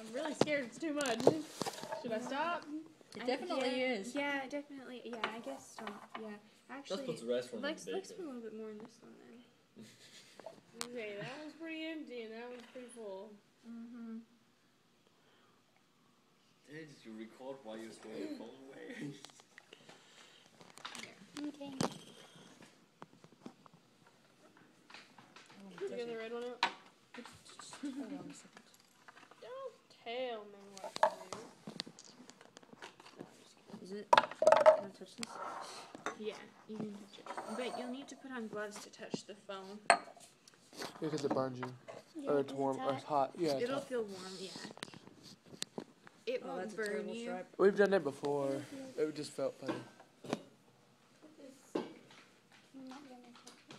I'm really scared it's too much. Should I stop? It I- definitely yeah, is. Yeah, definitely. Yeah, I guess stop. Yeah, Let's actually, put the rest one let's in let's put a little bit more in this one then. Okay, that one's pretty empty and that one's pretty full. Mm-hmm. Did you record while you were throwing your phone away? Okay. Did you get the red one out? Hold on a second. Don't tell me what to do. No, I'm just kidding. Is it? Can I touch this? Yeah, you can touch it, but you'll need to put on gloves to touch the phone. Because it burns you. Yeah, Or it's warm. Or it's hot. Yeah. It's It'll hot. feel warm. Yeah. It Oh, won't that's a burn terrible you. stripe. We've done it before. It just felt funny. I'm not gonna touch it.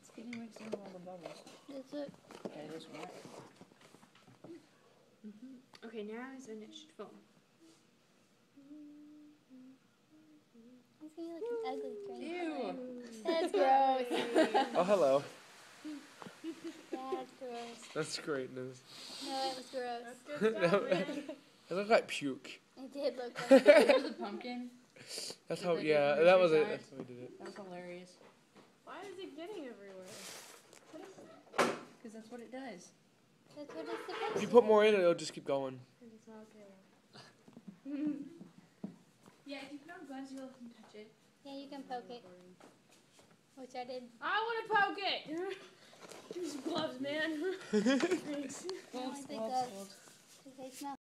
It's getting mixed in with all the bubbles. Is it? Okay, this one. hmm Okay, now is when it should foam. I see you looking ugly, Green. Ew. That's gross. Oh, hello. That's gross. That's great news. No, it was gross. That's good stuff, man. It looked like puke. It did look like Remember the pumpkin? That's Did how. Yeah, that was it. That's how we did it. That was hilarious. Why is it getting everywhere? Because that's what it does. That's what it's supposed If you put more in it, it'll just keep going. It's not okay. Yeah, if you put on gloves, you'll can touch it. Yeah, you can poke it. Which I did. I want to poke it! Give me some gloves, man. Thanks. Gloves, gloves, gloves. They smell